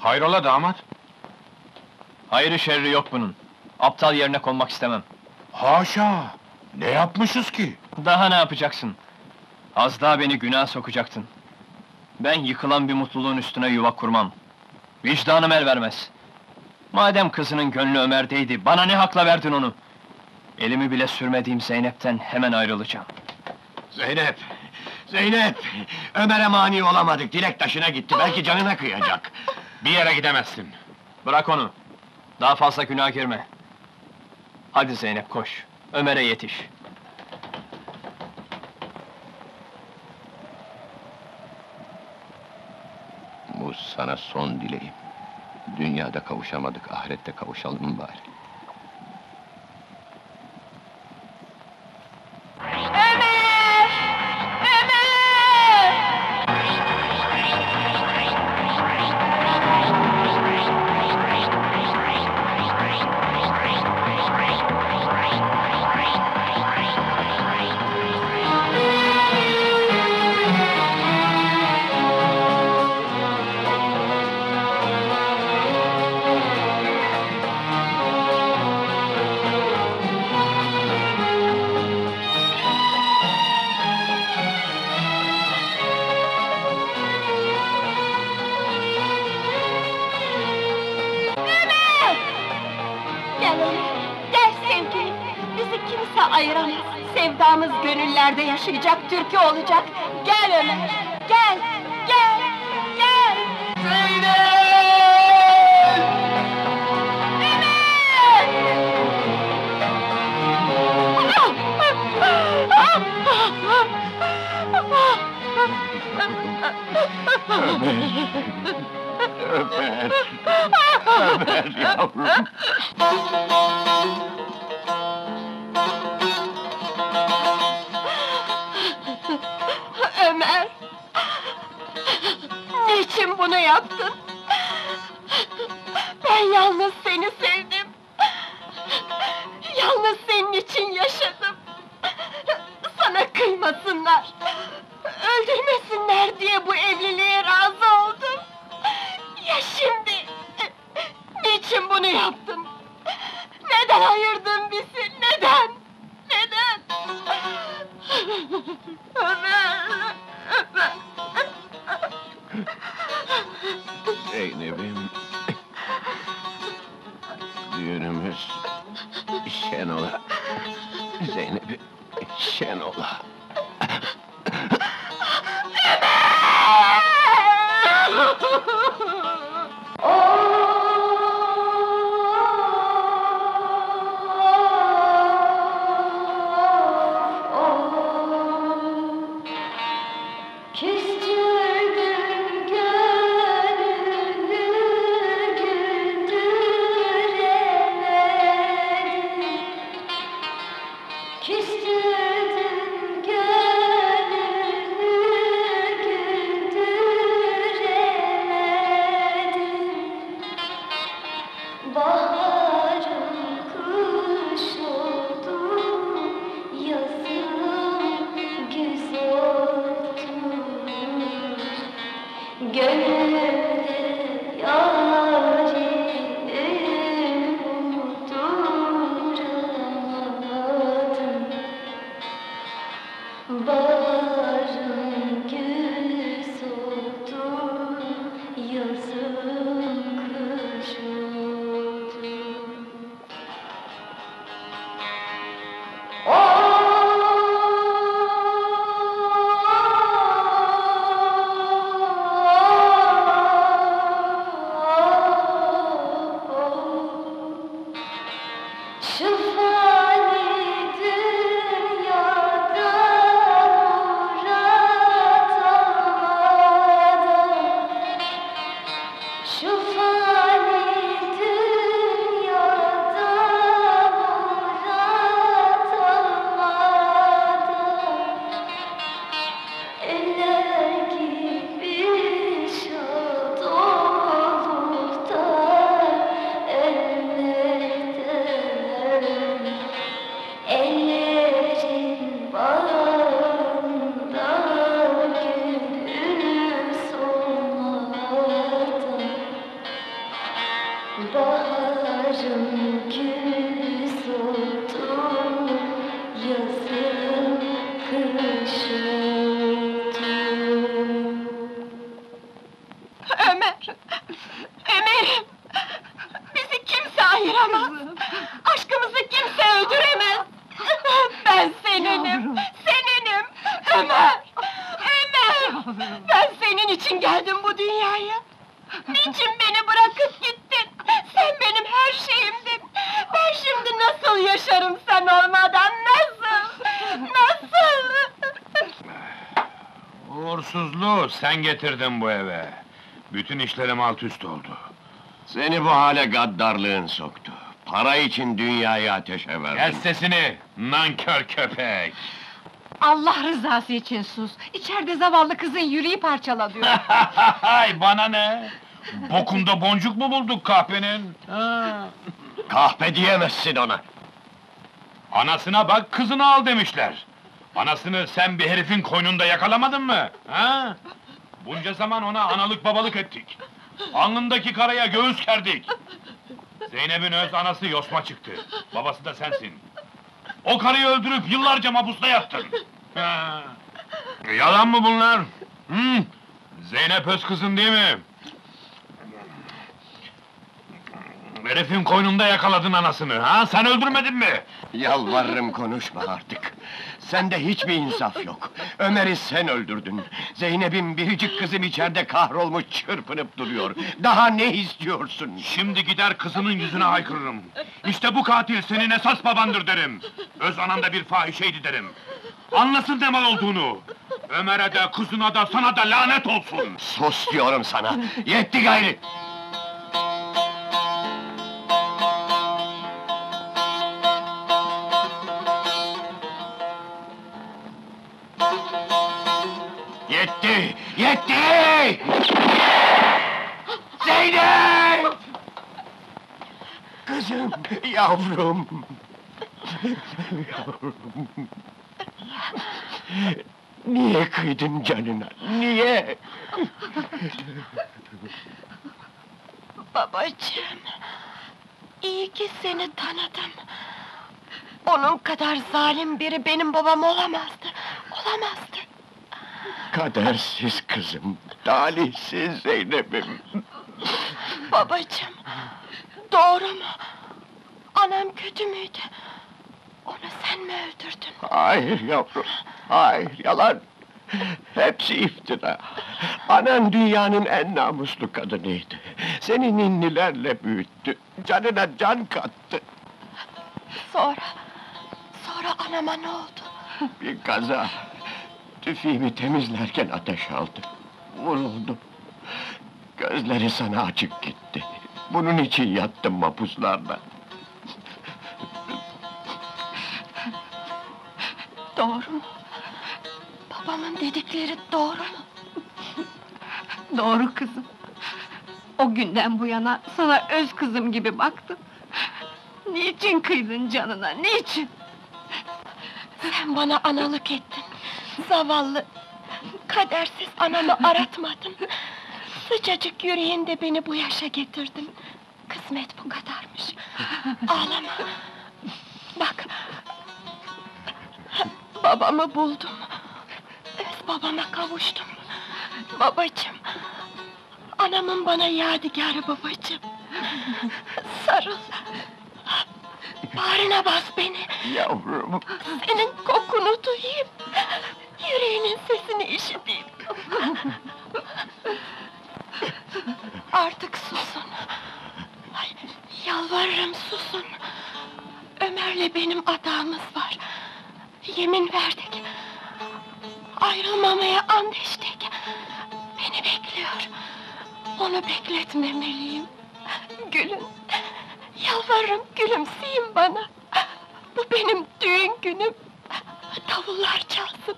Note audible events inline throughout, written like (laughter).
Hayrola damat? Hayrı şerri yok bunun. Aptal yerine konmak istemem. Haşa! Ne yapmışız ki? Daha ne yapacaksın? Az daha beni günah sokacaktın. Ben yıkılan bir mutluluğun üstüne yuva kurmam. Vicdanım el vermez. Madem kızının gönlü Ömer'deydi, bana ne hakla verdin onu? Elimi bile sürmediğim Zeynep'ten hemen ayrılacağım. Zeynep! Zeynep! Ömer'e mani olamadık, dilek taşına gitti, belki canına kıyacak. Bir yere gidemezsin. Bırak onu. Daha fazla günah girme. Hadi Zeynep koş. Ömer'e yetiş. Bu sana son dileğim. Dünyada kavuşamadık, ahirette kavuşalım bari. Sevdamız gönüllerde yaşayacak, türkü olacak. Gel Ömer, gel, gel, gel! Zeynep! Ömer! Ömer yavrum! (laughs) yaptın? Ben yalnız seni sevdim. Yalnız senin için yaşadım. Sana kıymasınlar. Öldürmesinler diye bu evliliğe razı oldum. Ya şimdi? Niçin bunu yaptın? Neden ayırdın bizi? Neden? Neden? Ömer! Zeynep'im... Düğünümüz... şen ola. Zeynep'im... şen ola. Ömer! Ömer'im! Bizi kimse ayıramaz! Aşkımızı kimse öldüremez! Ben seninim! Seninim! Ömer! Ömer! Ben senin için geldim bu dünyaya! Niçin beni bırakıp gittin? Sen benim her şeyimdin! Ben şimdi nasıl yaşarım sen olmadan? Nasıl? Nasıl? Uğursuzluğu sen getirdin bu eve. Bütün işlerim alt üst oldu. Seni bu hale gaddarlığın soktu. Para için dünyayı ateşe verdin. Kes sesini, nankör köpek! Allah rızası için sus. İçeride zavallı kızın yüreği parçalanıyor. (laughs) Hay bana ne? Bokunda boncuk mu bulduk kahpenin? Ha. Kahpe diyemezsin ona. Anasına bak, kızını al demişler. Anasını sen bir herifin koynunda yakalamadın mı? Ha? Bunca zaman ona analık babalık ettik. Alnındaki karaya göğüs gerdik. Zeynep'in öz anası yosma çıktı. Babası da sensin. O karıyı öldürüp yıllarca mapusta yattın. Ha. Yalan mı bunlar? Hı? Zeynep öz kızın değil mi? Herifin koynunda yakaladın anasını, ha? Sen öldürmedin mi? Yalvarırım konuşma artık. Sende hiçbir insaf yok. Ömer'i sen öldürdün. Zeynep'in biricik kızım içeride kahrolmuş çırpınıp duruyor. Daha ne istiyorsun? Şimdi gider kızının yüzüne haykırırım. İşte bu katil senin esas babandır derim. Öz anan da bir fahişeydi derim. Anlasın ne mal olduğunu. Ömer'e de, kızına da, sana da lanet olsun. Sus diyorum sana. Yetti gayri. Kızım, (laughs) yavrum! Yavrum! Niye kıydın canına? Niye? Babacığım, iyi ki seni tanıdım. Onun kadar zalim biri benim babam olamazdı, olamazdı. Kadersiz kızım, talihsiz Zeynep'im. Babacığım, doğru mu? Anam kötü müydü? Onu sen mi öldürdün? Hayır yavrum, hayır yalan. Hepsi iftira. Anan dünyanın en namuslu kadınıydı. Seni ninnilerle büyüttü. Canına can kattı. Sonra, sonra anama ne oldu? Bir kaza. Tüfeğimi temizlerken ateş aldı. Vuruldu. Gözleri sana açık gitti. Bunun için yattım mapuslarda. Doğru mu? Babamın dedikleri doğru mu? Doğru kızım. O günden bu yana sana öz kızım gibi baktım. Niçin kıydın canına, niçin? Sen bana analık ettin. Zavallı, kadersiz anamı (laughs) aratmadın. Sıcacık yüreğinde beni bu yaşa getirdin. Kısmet bu kadarmış. (laughs) Ağlama. Bak, babamı buldum. Öz babama kavuştum. Babacığım, anamın bana yadigarı babacığım. Sarıl. Bağrına bas beni. Yavrum, Senin kokunu duyayım. Yüreğinin sesini işiteyim. Artık susun. Ay, yalvarırım susun. Ömer'le benim adamız var. Yemin verdik. Ayrılmamaya and içtik. Beni bekliyor. Onu bekletmemeliyim. Gülün. Yalvarırım gülümseyin bana. Bu benim düğün günüm. Davullar çalsın.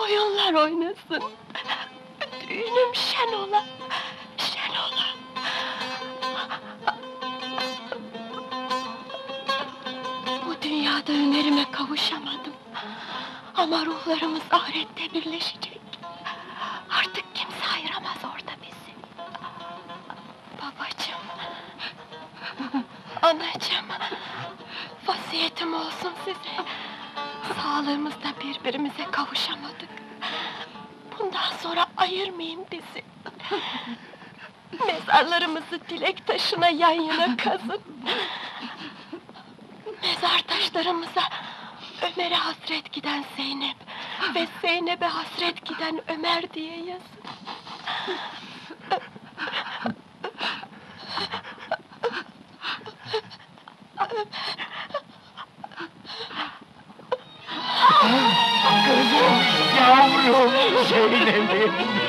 Oyunlar oynasın. Düğünüm şen ola. Dünyada Ömer'ime kavuşamadım. Ama ruhlarımız ahirette birleşecek. Artık kimse ayıramaz orada bizi. Babacığım. Anacığım, vasiyetim olsun size. Sağlığımızda birbirimize kavuşamadık. Bundan sonra ayırmayın bizi. Mezarlarımızı dilek taşına yan yana kazın. Mezar taşlarımıza Ömer'e hasret giden Zeynep ve Zeynep'e hasret giden Ömer diye yazın. Yavrum Zeynep'im.